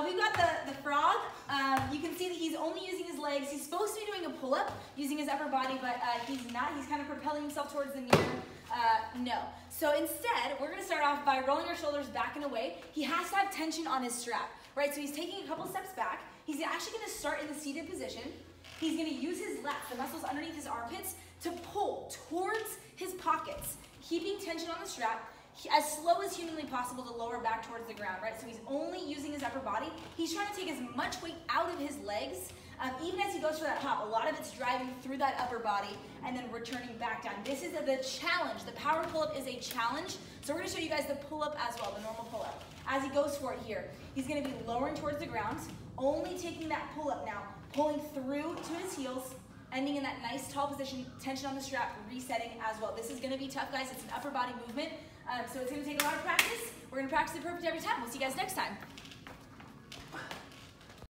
Uh, we've got the, the frog. Um, you can see that he's only using his legs. He's supposed to be doing a pull-up using his upper body, but uh, he's not. He's kind of propelling himself towards the mirror. Uh, no. So instead, we're gonna start off by rolling our shoulders back and away. He has to have tension on his strap, right? So he's taking a couple steps back. He's actually gonna start in the seated position. He's gonna use his lats, the muscles underneath his armpits, to pull towards his pockets, keeping tension on the strap, as slow as humanly possible to lower back towards the ground, right? So he's only using his upper body. He's trying to take as much weight out of his legs, um, even as he goes for that hop. A lot of it's driving through that upper body and then returning back down. This is the challenge. The power pull-up is a challenge. So we're gonna show you guys the pull-up as well, the normal pull-up. As he goes for it here, he's gonna be lowering towards the ground, only taking that pull-up now, pulling through to his heels, ending in that nice tall position, tension on the strap, resetting as well. This is gonna be tough, guys. It's an upper body movement, um, so it's gonna take a lot of practice. We're gonna practice it perfect every time. We'll see you guys next time.